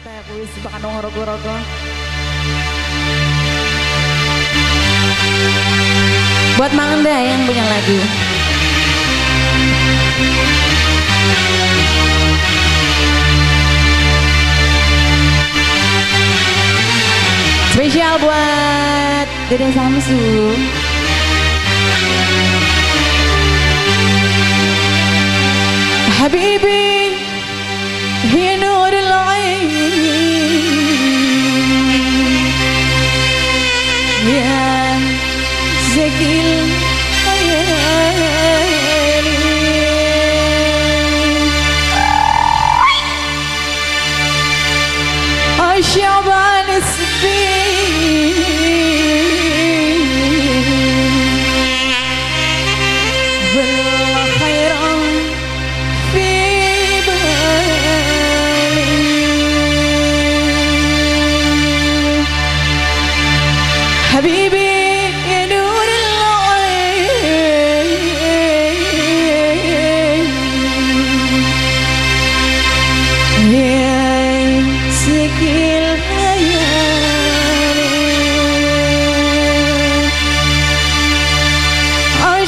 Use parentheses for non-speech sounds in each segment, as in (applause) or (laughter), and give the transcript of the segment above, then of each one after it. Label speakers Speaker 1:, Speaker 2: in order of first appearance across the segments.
Speaker 1: kayak kuis baka nung rogo-rogo. Buat Mang ya yang punya lagu. Spesial buat Dede Samsu. Habibie Yeah, Zekil.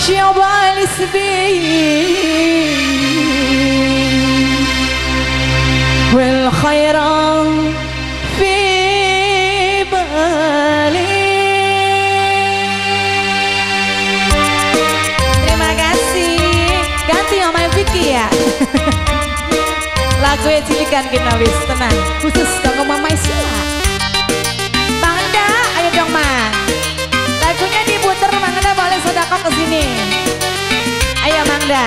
Speaker 1: جبال Terima kasih. Ganti sama ya? (laughs) Lagu cilikan kita wis tenang. Khusus kanggo Mama Isla lagunya diputer Mangda boleh sedekah ke sini. Ayo Mangda.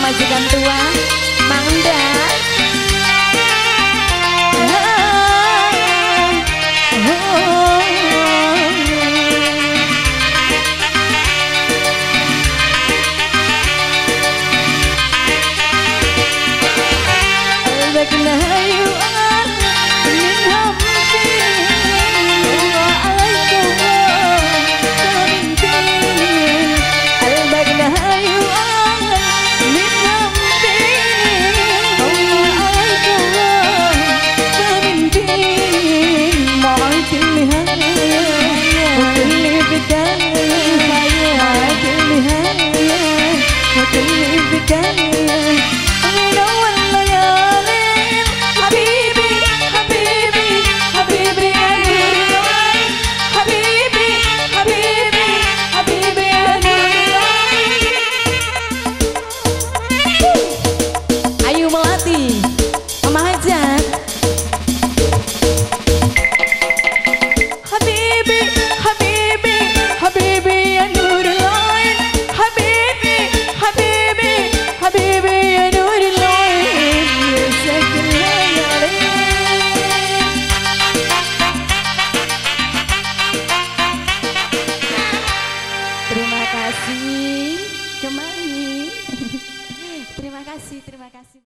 Speaker 1: majikan tua Mangda